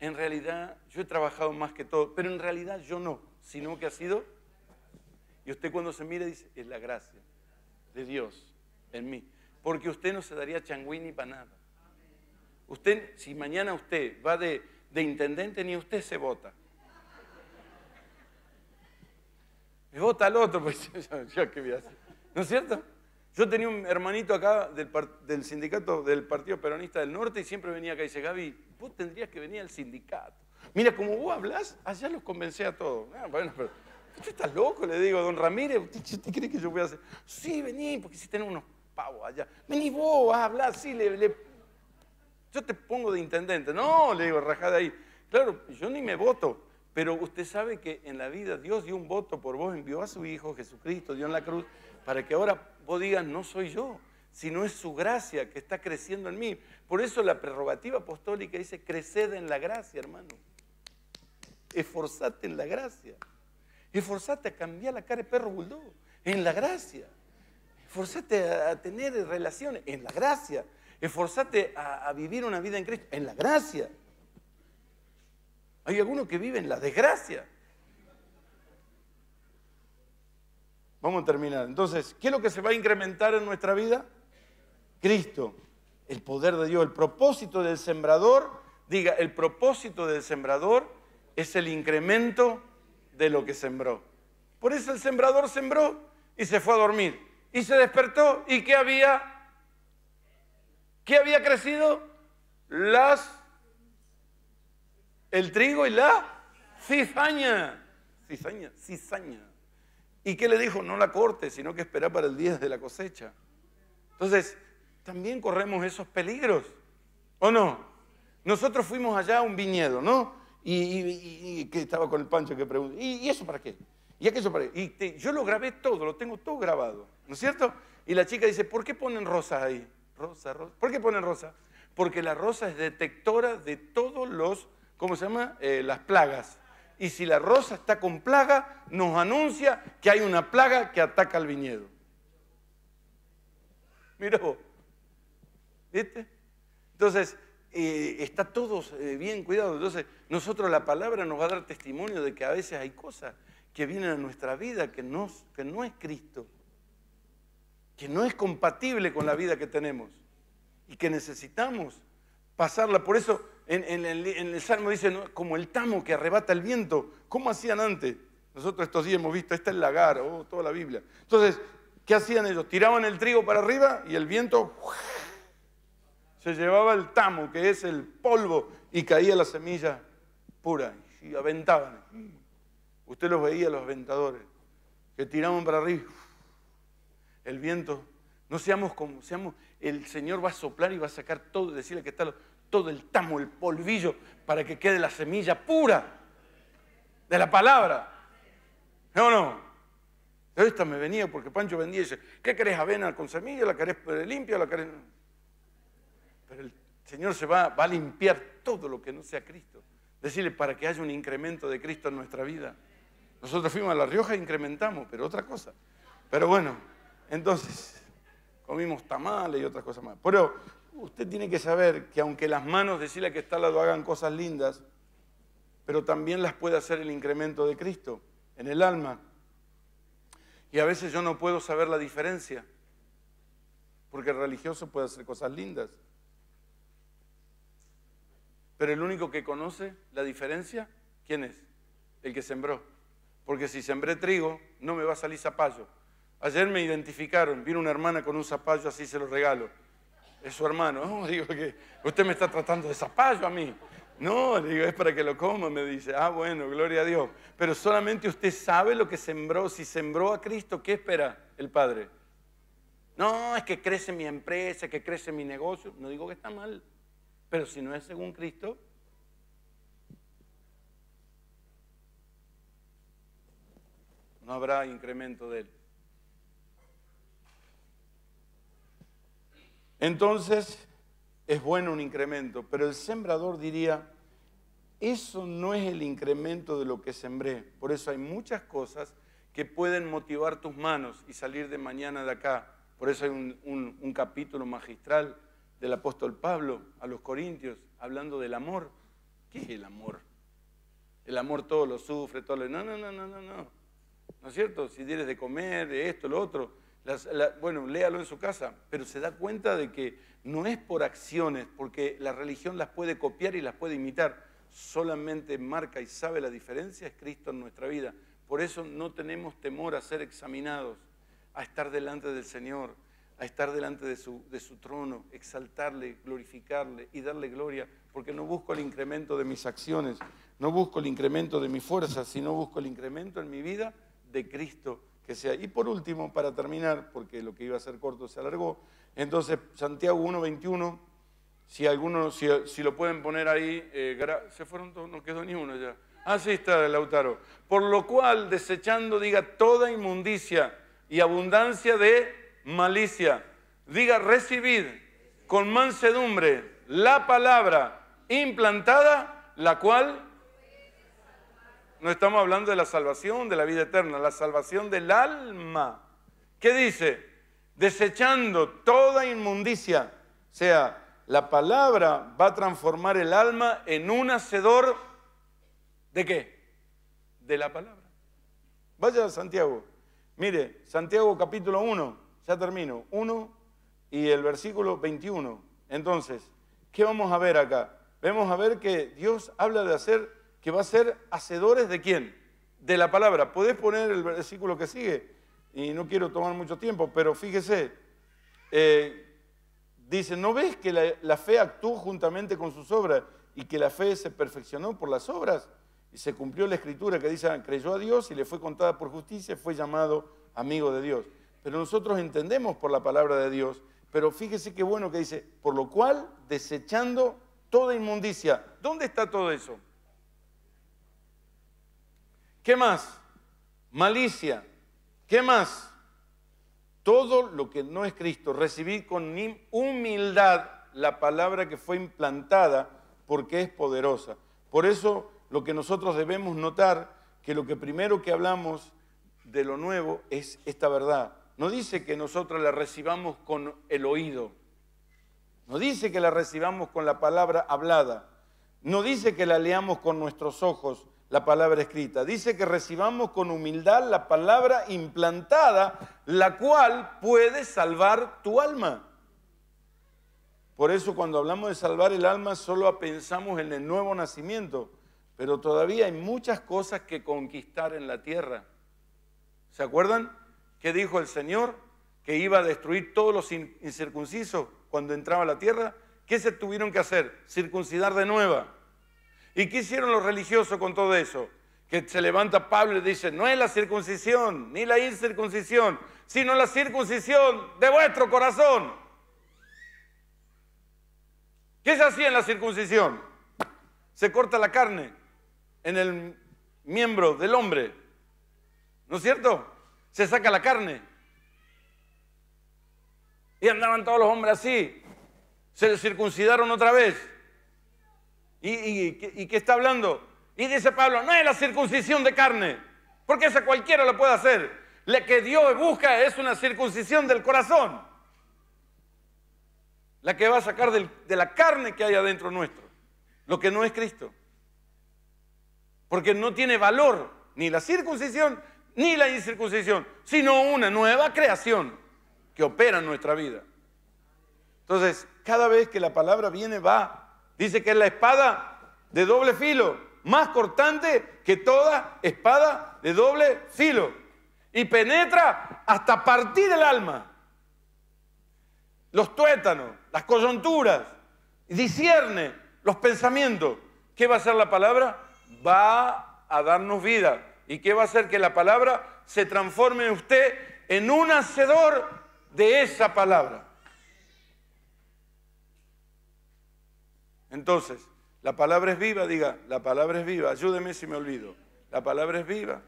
en realidad yo he trabajado más que todo, pero en realidad yo no, sino que ha sido... Y usted cuando se mira dice, es la gracia de Dios en mí. Porque usted no se daría changüí ni para nada. Usted, si mañana usted va de, de intendente, ni usted se vota. Me vota al otro, pues yo, qué voy a hacer. ¿No es cierto? Yo tenía un hermanito acá del, sindicato del Partido Peronista del Norte y siempre venía acá y dice, Gaby, vos tendrías que venir al sindicato. Mira, como vos hablas, allá los convencé a todos. Ah, usted está loco, le digo, don Ramírez, ¿usted, cree que yo voy a hacer? Sí, vení, porque si tenés unos pavos allá. Vení vos, a hablar, sí, le, yo te pongo de intendente. No, le digo, rajada ahí. Claro, yo ni me voto. Pero usted sabe que en la vida Dios dio un voto por vos, envió a su Hijo Jesucristo, dio en la cruz, para que ahora vos digas, no soy yo, sino es su gracia que está creciendo en mí. Por eso la prerrogativa apostólica dice, creced en la gracia, hermano. Esforzate en la gracia. Esforzate a cambiar la cara de perro bulldog, en la gracia. Esforzate a tener relaciones, en la gracia. Esforzate a, a vivir una vida en Cristo, en la gracia. Hay algunos que viven la desgracia. Vamos a terminar. Entonces, ¿qué es lo que se va a incrementar en nuestra vida? Cristo, el poder de Dios, el propósito del sembrador, diga, el propósito del sembrador es el incremento de lo que sembró. Por eso el sembrador sembró y se fue a dormir. Y se despertó y ¿qué había? ¿Qué había crecido? Las el trigo y la cizaña. Cizaña, cizaña. ¿Y qué le dijo? No la corte, sino que espera para el día de la cosecha. Entonces, también corremos esos peligros, ¿o no? Nosotros fuimos allá a un viñedo, ¿no? Y, que estaba con el pancho que preguntó, ¿y, eso para qué? ¿Y aquello para? Y yo lo grabé todo, lo tengo todo grabado, ¿no es cierto? Y la chica dice, ¿por qué ponen rosas ahí? Rosa, rosa. ¿Por qué ponen rosa? Porque la rosa es detectora de todos los ¿cómo se llama? Eh, las plagas. Y si la rosa está con plaga, nos anuncia que hay una plaga que ataca al viñedo. Mira vos. ¿Viste? Entonces, eh, está todo eh, bien cuidado. Entonces, nosotros la palabra nos va a dar testimonio de que a veces hay cosas que vienen a nuestra vida que no, que no es Cristo, que no es compatible con la vida que tenemos y que necesitamos pasarla. Por eso en, el, Salmo dice, como el tamo que arrebata el viento. ¿Cómo hacían antes? Nosotros estos días hemos visto, está el lagar, oh, toda la Biblia. Entonces, ¿qué hacían ellos? Tiraban el trigo para arriba y el viento se llevaba el tamo, que es el polvo, y caía la semilla pura. Y aventaban. Usted los veía, los aventadores, que tiraban para arriba. El viento. No seamos como, seamos, el Señor va a soplar y va a sacar todo, decirle que está todo el tamo, el polvillo, para que quede la semilla pura de la palabra. ¿No no? Esta me venía porque Pancho vendía y dice, ¿qué querés avena con semilla? ¿La querés limpia? ¿La querés...? Pero el Señor se va, va a limpiar todo lo que no sea Cristo. Decirle para que haya un incremento de Cristo en nuestra vida. Nosotros fuimos a La Rioja e incrementamos, pero otra cosa. Pero bueno, entonces comimos tamales y otras cosas más. Pero usted tiene que saber que aunque las manos decirle que está al lado hagan cosas lindas, pero también las puede hacer el incremento de Cristo en el alma. Y a veces yo no puedo saber la diferencia, porque el religioso puede hacer cosas lindas. Pero el único que conoce la diferencia, ¿quién es? El que sembró. Porque si sembré trigo, no me va a salir zapallo. Ayer me identificaron, vino una hermana con un zapallo, así se lo regalo es su hermano. digo que usted me está tratando de zapallo a mí. No, digo, es para que lo coma, me dice. Ah, bueno, gloria a Dios. Pero solamente usted sabe lo que sembró. Si sembró a Cristo, ¿qué espera el Padre? No, es que crece mi empresa, que crece mi negocio. No digo que está mal. Pero si no es según Cristo, no habrá incremento de él. Entonces, es bueno un incremento, pero el sembrador diría, eso no es el incremento de lo que sembré. Por eso hay muchas cosas que pueden motivar tus manos y salir de mañana de acá. Por eso hay un, capítulo magistral del apóstol Pablo a los Corintios, hablando del amor. ¿Qué es el amor? El amor todo lo sufre, todo lo... No, no, no, no, no, no. ¿No es cierto? Si tienes de comer, de esto, lo otro. bueno, léalo en su casa, pero se da cuenta de que no es por acciones, porque la religión las puede copiar y las puede imitar. Solamente marca y sabe la diferencia es Cristo en nuestra vida. Por eso no tenemos temor a ser examinados, a estar delante del Señor, a estar delante de su, de su trono, exaltarle, glorificarle y darle gloria, porque no busco el incremento de mis acciones, no busco el incremento de mi fuerza, sino busco el incremento en mi vida de Cristo que sea. Y por último, para terminar, porque lo que iba a ser corto se alargó, entonces, Santiago 1.21, si alguno, si, lo pueden poner ahí, eh, se fueron todos, no quedó ni uno ya. Ah, sí está, Lautaro. Por lo cual, desechando, diga toda inmundicia y abundancia de malicia. Diga, recibid con mansedumbre la palabra implantada, la cual no estamos hablando de la salvación de la vida eterna, la salvación del alma. ¿Qué dice? desechando toda inmundicia. O sea, la palabra va a transformar el alma en un hacedor de qué? De la palabra. Vaya Santiago. Mire, Santiago capítulo 1, ya termino, 1 y el versículo 21. Entonces, ¿qué vamos a ver acá? Vamos a ver que Dios habla de hacer, que va a ser hacedores de quién? De la palabra. ¿Podés poner el versículo que sigue? y no quiero tomar mucho tiempo, pero fíjese, eh, dice, ¿no ves que la, fe actuó juntamente con sus obras y que la fe se perfeccionó por las obras? Y se cumplió la escritura que dice, creyó a Dios y le fue contada por justicia, fue llamado amigo de Dios. Pero nosotros entendemos por la palabra de Dios, pero fíjese qué bueno que dice, por lo cual desechando toda inmundicia. ¿Dónde está todo eso? ¿Qué más? Malicia, ¿Qué más? Todo lo que no es Cristo, recibí con humildad la palabra que fue implantada porque es poderosa. Por eso lo que nosotros debemos notar, que lo que primero que hablamos de lo nuevo es esta verdad. No dice que nosotros la recibamos con el oído, no dice que la recibamos con la palabra hablada, no dice que la leamos con nuestros ojos, la palabra escrita. Dice que recibamos con humildad la palabra implantada, la cual puede salvar tu alma. Por eso cuando hablamos de salvar el alma solo pensamos en el nuevo nacimiento, pero todavía hay muchas cosas que conquistar en la tierra. ¿Se acuerdan que dijo el Señor que iba a destruir todos los incircuncisos cuando entraba a la tierra? ¿Qué se tuvieron que hacer? Circuncidar de nueva. ¿Y qué hicieron los religiosos con todo eso? Que se levanta Pablo y dice, no es la circuncisión ni la incircuncisión, sino la circuncisión de vuestro corazón. ¿Qué se hacía en la circuncisión? Se corta la carne en el miembro del hombre. ¿No es cierto? Se saca la carne. Y andaban todos los hombres así. Se circuncidaron otra vez. ¿Y, qué está hablando? Y dice Pablo, no es la circuncisión de carne, porque esa cualquiera lo puede hacer. La que Dios busca es una circuncisión del corazón. La que va a sacar de la carne que hay adentro nuestro. Lo que no es Cristo. Porque no tiene valor ni la circuncisión ni la incircuncisión, sino una nueva creación que opera en nuestra vida. Entonces, cada vez que la palabra viene, va Dice que es la espada de doble filo, más cortante que toda espada de doble filo. Y penetra hasta partir el alma. Los tuétanos, las coyunturas, discierne los pensamientos. ¿Qué va a hacer la palabra? Va a darnos vida. ¿Y qué va a hacer que la palabra se transforme en usted en un hacedor de esa palabra? Entonces, la palabra es viva, diga, la palabra es viva, ayúdeme si me olvido. La palabra es viva.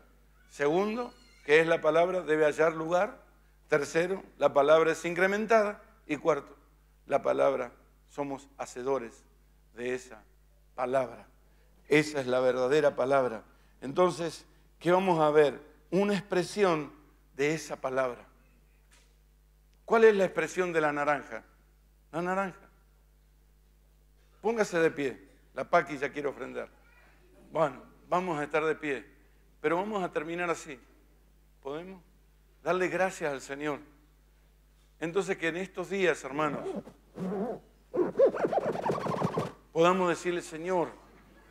Segundo, ¿qué es la palabra? Debe hallar lugar. Tercero, la palabra es incrementada. Y cuarto, la palabra, somos hacedores de esa palabra. Esa es la verdadera palabra. Entonces, ¿qué vamos a ver? Una expresión de esa palabra. ¿Cuál es la expresión de la naranja? La naranja. Póngase de pie. La Paqui ya quiere ofrendar. Bueno, vamos a estar de pie. Pero vamos a terminar así. ¿Podemos? Darle gracias al Señor. Entonces que en estos días, hermanos, podamos decirle, Señor,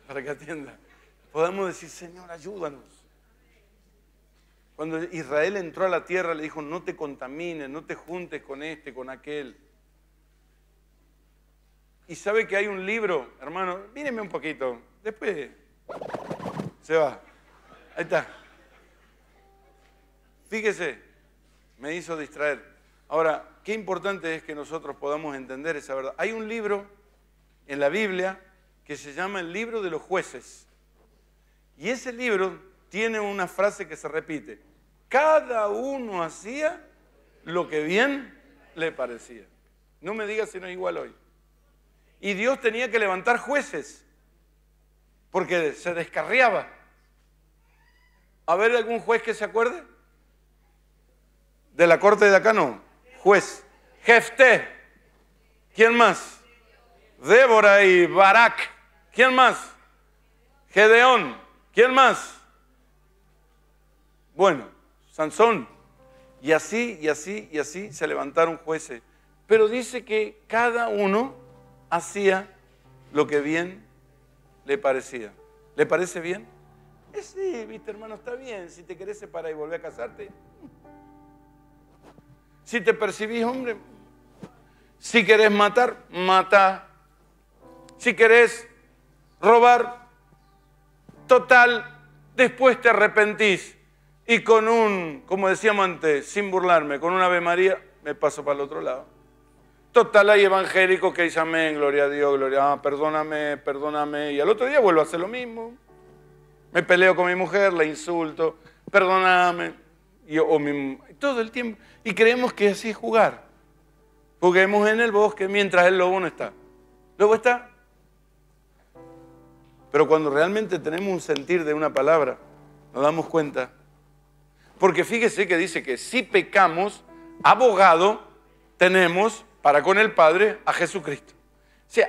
para que atienda, podamos decir, Señor, ayúdanos. Cuando Israel entró a la tierra, le dijo, no te contamines, no te juntes con este, con aquel. Y sabe que hay un libro, hermano, míreme un poquito, después se va. Ahí está. Fíjese, me hizo distraer. Ahora, qué importante es que nosotros podamos entender esa verdad. Hay un libro en la Biblia que se llama el libro de los jueces. Y ese libro tiene una frase que se repite. Cada uno hacía lo que bien le parecía. No me digas si no es igual hoy. Y Dios tenía que levantar jueces porque se descarriaba. ¿A ver algún juez que se acuerde? De la corte de acá no. Juez. Jefté. ¿Quién más? Débora y Barak. ¿Quién más? Gedeón. ¿Quién más? Bueno, Sansón. Y así, y así, y así se levantaron jueces. Pero dice que cada uno hacía lo que bien le parecía. ¿Le parece bien? Eh, sí, viste hermano, está bien. Si te querés separar y volver a casarte. Si te percibís hombre, si querés matar, mata. Si querés robar, total, después te arrepentís. Y con un, como decíamos antes, sin burlarme, con una Ave María, me paso para el otro lado. Total, hay evangélicos que dicen amén, gloria a Dios, gloria ah, perdóname, perdóname. Y al otro día vuelvo a hacer lo mismo. Me peleo con mi mujer, la insulto, perdóname. Y, todo el tiempo. Y creemos que así jugar. Juguemos en el bosque mientras el lobo no está. Lobo está. Pero cuando realmente tenemos un sentir de una palabra, nos damos cuenta. Porque fíjese que dice que si pecamos, abogado tenemos para con el Padre a Jesucristo. O sea,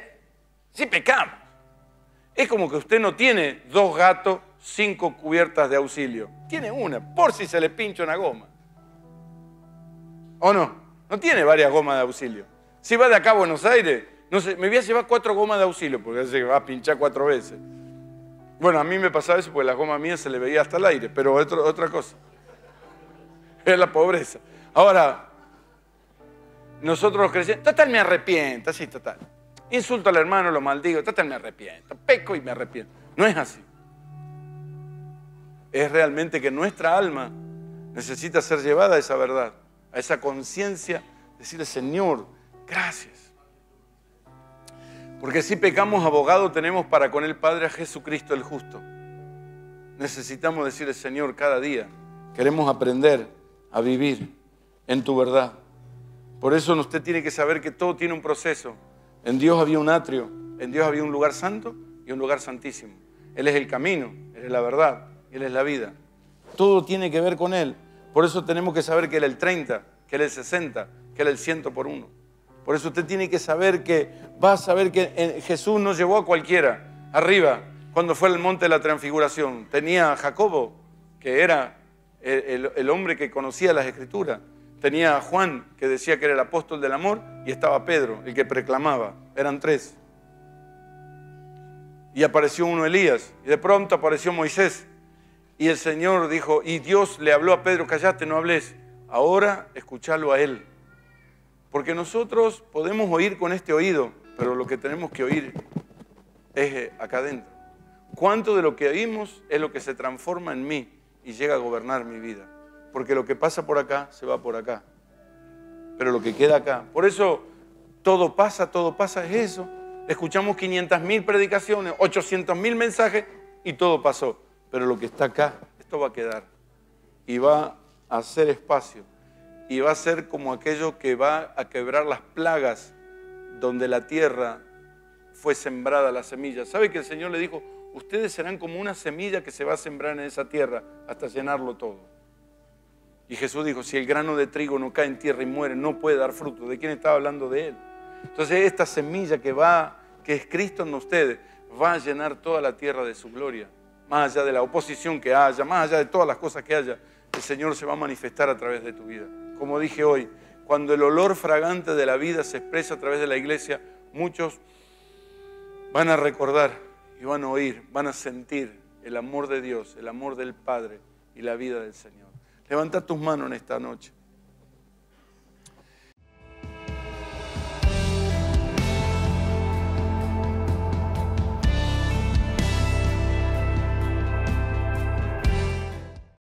si pecamos, es como que usted no tiene dos gatos, cinco cubiertas de auxilio. Tiene una, por si se le pincha una goma. ¿O no? No tiene varias gomas de auxilio. Si va de acá a Buenos Aires, no sé, me voy a llevar cuatro gomas de auxilio, porque va a pinchar cuatro veces. Bueno, a mí me pasaba eso porque la goma mía se le veía hasta el aire, pero otra cosa. Es la pobreza. Ahora, nosotros los total me arrepiento, así total. Insulto al hermano, lo maldigo, total me arrepiento. Peco y me arrepiento. No es así. Es realmente que nuestra alma necesita ser llevada a esa verdad, a esa conciencia, decirle, Señor, gracias. Porque si pecamos, abogado tenemos para con el Padre a Jesucristo el justo. Necesitamos decirle, Señor, cada día queremos aprender a vivir en tu verdad. Por eso usted tiene que saber que todo tiene un proceso. En Dios había un atrio, en Dios había un lugar santo y un lugar santísimo. Él es el camino, Él es la verdad, Él es la vida. Todo tiene que ver con Él. Por eso tenemos que saber que Él es el 30, que Él es el 60, que Él es el 100 por uno. Por eso usted tiene que saber que va a saber que Jesús no llevó a cualquiera arriba cuando fue al monte de la transfiguración. Tenía a Jacobo, que era el hombre que conocía las escrituras. Tenía a Juan, que decía que era el apóstol del amor, y estaba Pedro, el que proclamaba. Eran tres. Y apareció uno Elías, y de pronto apareció Moisés. Y el Señor dijo, y Dios le habló a Pedro, callate, no hables. Ahora escuchalo a él. Porque nosotros podemos oír con este oído, pero lo que tenemos que oír es eh, acá adentro. cuánto de lo que oímos es lo que se transforma en mí y llega a gobernar mi vida. Porque lo que pasa por acá se va por acá. Pero lo que queda acá. Por eso todo pasa, todo pasa, es eso. Escuchamos 500 mil predicaciones, 800 mil mensajes y todo pasó. Pero lo que está acá, esto va a quedar. Y va a hacer espacio. Y va a ser como aquello que va a quebrar las plagas donde la tierra fue sembrada la semilla. ¿Sabe que el Señor le dijo, ustedes serán como una semilla que se va a sembrar en esa tierra hasta llenarlo todo? Y Jesús dijo, si el grano de trigo no cae en tierra y muere, no puede dar fruto. ¿De quién estaba hablando de él? Entonces esta semilla que va, que es Cristo en ustedes, va a llenar toda la tierra de su gloria. Más allá de la oposición que haya, más allá de todas las cosas que haya, el Señor se va a manifestar a través de tu vida. Como dije hoy, cuando el olor fragante de la vida se expresa a través de la iglesia, muchos van a recordar y van a oír, van a sentir el amor de Dios, el amor del Padre y la vida del Señor. Levanta tus manos en esta noche.